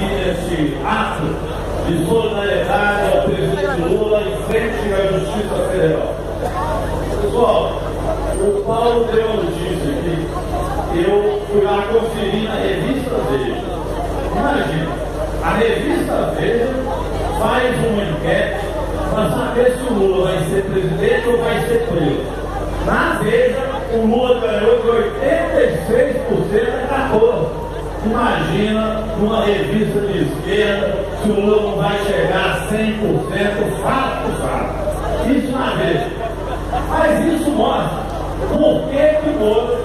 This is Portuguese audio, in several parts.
aqui nesse ato de solidariedade ao presidente Lula em frente à Justiça Federal. Pessoal, o Paulo a notícia aqui, eu fui lá conferir na revista Veja. Imagina, a revista Veja faz uma enquete para saber se o Lula vai ser presidente ou vai ser preso. Na Veja, o Lula ganhou de 86% a 14%. Imagina numa revista de esquerda se o Lula não vai chegar a 100% fato, fato. Isso na Veja. Mas isso mostra por que, que o Moro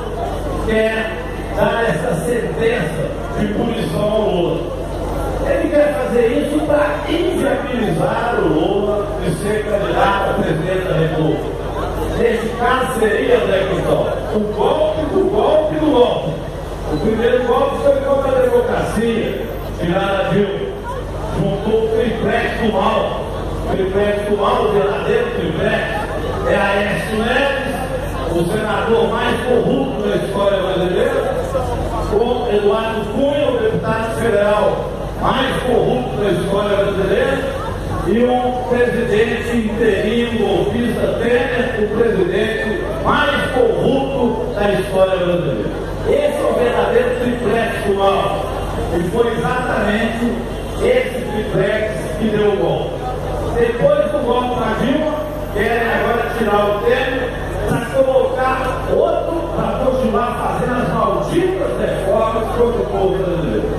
quer dar essa sentença de punição ao Lula. Ele quer fazer isso para inviabilizar o Lula de ser candidato a presidente da República. Nesse caso seria, Zé Cristóvão, o golpe do golpe do golpe. O primeiro golpe foi contra a democracia, tirar a Dilma. Juntou o triplex do mal. O triplex do mal, o verdadeiro triplex, é a Aécio Neves, o senador mais corrupto da história brasileira, o Eduardo Cunha, o deputado federal mais corrupto da história brasileira, e o presidente interino golpista Temer, o presidente mais corrupto da história brasileira. E foi exatamente esse triplex que deu o golpe. Depois do golpe na Dilma, querem agora tirar o Temer para colocar outro para continuar fazendo as malditas reformas contra o povo brasileiro.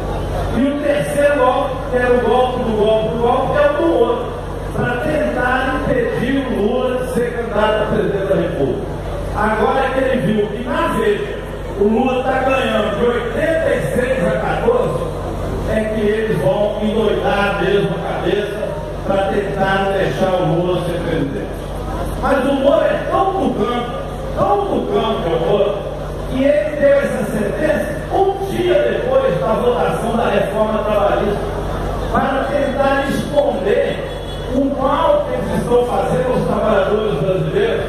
E o terceiro golpe, que era o golpe do golpe do golpe, é o do outro, para tentar impedir o Lula de ser candidato a presidente da República. Agora que ele viu que na Veja o Lula está ganhando de 86 a 14, é que eles vão endoidar mesmo a cabeça para tentar deixar o Lula ser presidente. Mas o Moro é tão tucano, tão tucano que é o Moro, que ele deu essa sentença um dia depois da votação da reforma trabalhista, para tentar esconder o mal que eles estão fazendo aos trabalhadores brasileiros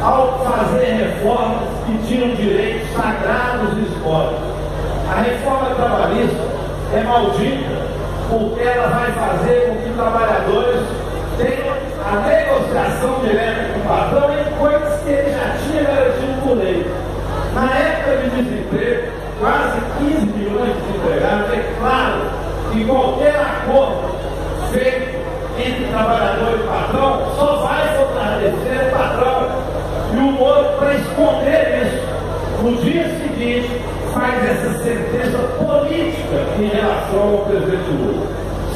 ao fazer reformas que tinham direitos sagrados e históricos. A reforma trabalhista é maldita porque ela vai fazer com que trabalhadores tenham a negociação direta com o patrão em coisas que ele já tinha garantido por lei. Na época de desemprego, quase 15 milhões de desempregados, é claro que qualquer acordo feito entre trabalhador e patrão só vai fortalecer o patrão. E o Moro, para esconder isso, no dia seguinte, faz essa sentença política em relação ao presidente Lula.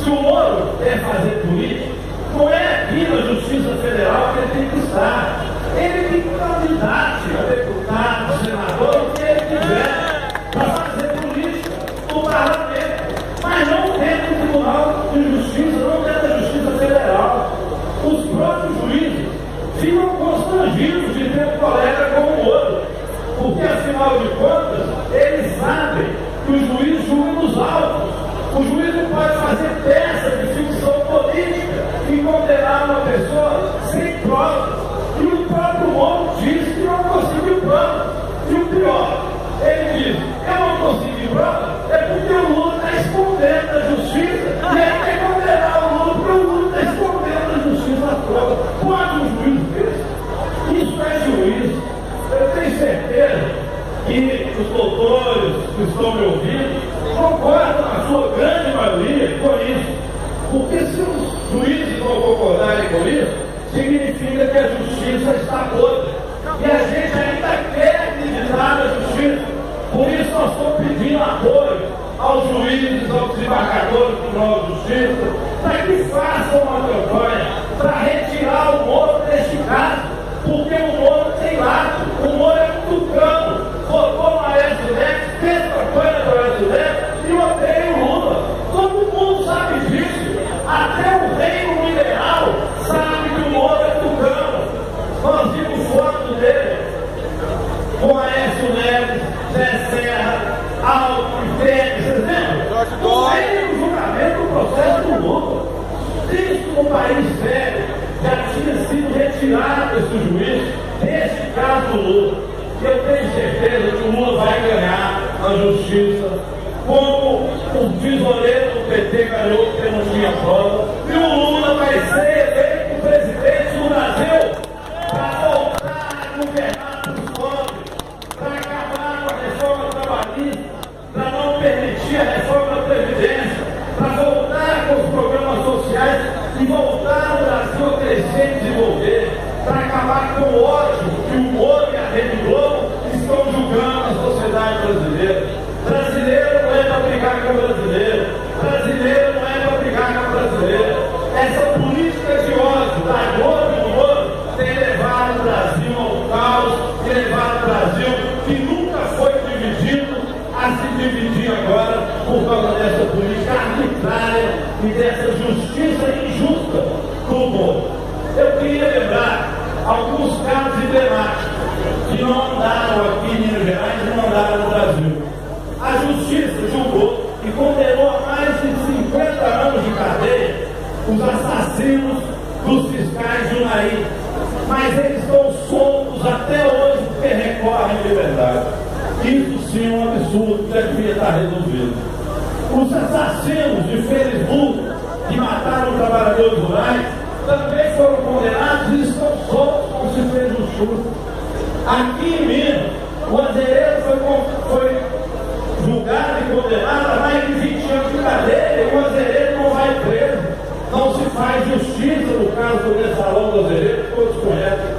Se o Moro quer fazer política, não é aqui na Justiça Federal que ele tem que estar. Ele tem que candidato a deputado, senador, o que ele quiser, para fazer política no parlamento. Mas não dentro do Tribunal de Justiça, não dentro da Justiça Federal. Os próprios juízes ficam constrangidos de ter um colega como o outro. Porque, afinal de contas, que estão me ouvindo concordam, na sua grande maioria, com isso. Porque se os juízes não concordarem com isso, significa que a justiça está podre. E a gente ainda quer acreditar na justiça. Por isso nós estamos pedindo apoio aos juízes, aos desembargadores do Tribunal de Justiça, para que façam uma campanha para sério já tinha sido retirado esse juiz neste caso do Lula. Eu tenho certeza que o Lula vai ganhar a justiça como o tesoureiro do PT ganhou porque não tinha prova. E o Lula vai ser eleito presidente do Brasil para voltar a governar os pobres, para acabar com a reforma trabalhista, para não permitir a reforma da Previdência, para voltar com os programas sociais e voltar a crescer e desenvolver, para acabar com o ódio que o Moro e a Rede Globo estão julgando a sociedade brasileira. Brasileiro não é para brigar com brasileiro. Brasileiro não é para brigar com brasileiro. Essa política de ódio da Globo e do Moro tem levado o Brasil ao caos, tem levado o Brasil, que nunca foi dividido, a se dividir agora por causa dessa política arbitrária e dessa justiça injusta do Moro. Eu queria lembrar alguns casos emblemáticos que não andaram aqui em Minas Gerais e não andaram no Brasil. A justiça julgou e condenou a mais de 50 anos de cadeia os assassinos dos fiscais de Unaí. Mas eles estão soltos até hoje porque recorrem à liberdade. Isso sim é um absurdo, já devia estar resolvido. Os assassinos de Facebook Aqui em Minas, o azereiro foi, foi julgado e condenado a mais de 20 anos de cadeia o azereiro não vai preso. Não se faz justiça no caso do mensalão do que todos conhecem.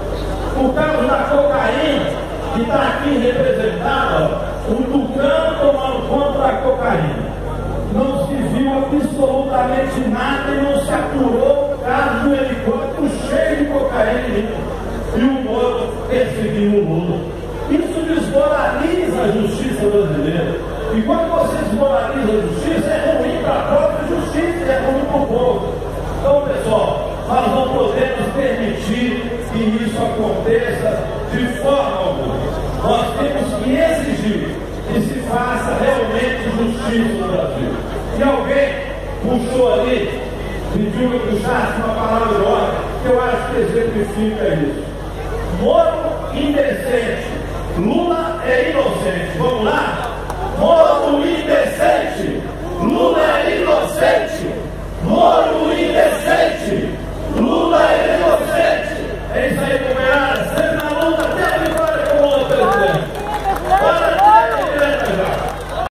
O caso da cocaína, que está aqui representado, o Tucano tomando conta da cocaína. Não se viu absolutamente nada e não se apurou o caso do helicóptero cheio de cocaína Moro perseguiu o Lula. Isso desmoraliza a justiça brasileira. E quando você desmoraliza a justiça, é ruim para a própria justiça é ruim para o povo. Então, pessoal, nós não podemos permitir que isso aconteça de forma alguma. Nós temos que exigir que se faça realmente justiça no Brasil. E alguém puxou ali, pediu que puxasse uma palavra de ordem, eu acho que exemplifica isso. Moro indecente, Lula é inocente. Vamos lá? Moro indecente.